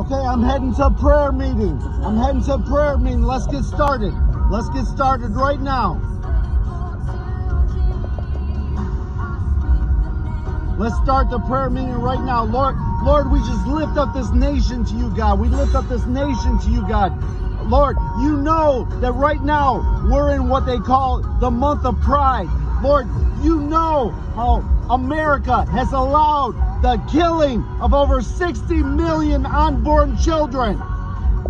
Okay, I'm heading to prayer meeting. I'm heading to prayer meeting. Let's get started. Let's get started right now. Let's start the prayer meeting right now. Lord, Lord, we just lift up this nation to you, God. We lift up this nation to you, God. Lord, you know that right now we're in what they call the month of pride. Lord, you know how America has allowed the killing of over 60 million unborn children.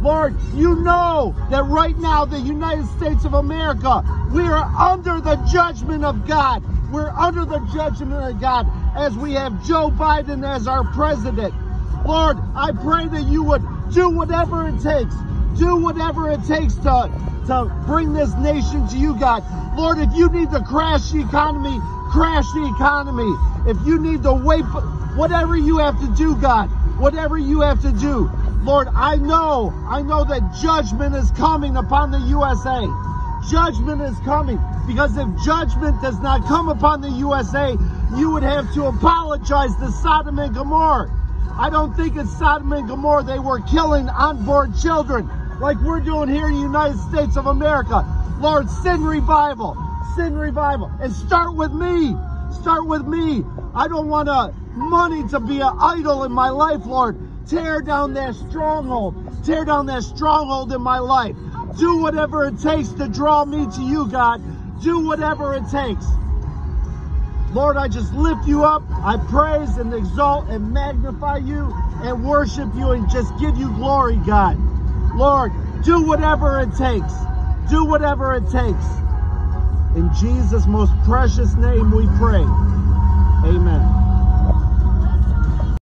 Lord, you know that right now the United States of America, we are under the judgment of God. We're under the judgment of God as we have Joe Biden as our president. Lord, I pray that you would do whatever it takes. Do whatever it takes to, to bring this nation to you, God. Lord, if you need to crash the economy, crash the economy. If you need to wait, whatever you have to do, God, whatever you have to do. Lord, I know, I know that judgment is coming upon the USA. Judgment is coming because if judgment does not come upon the USA, you would have to apologize to Sodom and Gomorrah. I don't think it's Sodom and Gomorrah they were killing unborn children like we're doing here in the United States of America. Lord, send revival, send revival, and start with me. Start with me. I don't want uh, money to be an idol in my life, Lord. Tear down that stronghold. Tear down that stronghold in my life. Do whatever it takes to draw me to you, God. Do whatever it takes. Lord, I just lift you up. I praise and exalt and magnify you and worship you and just give you glory, God. Lord, do whatever it takes. Do whatever it takes. In Jesus' most precious name we pray.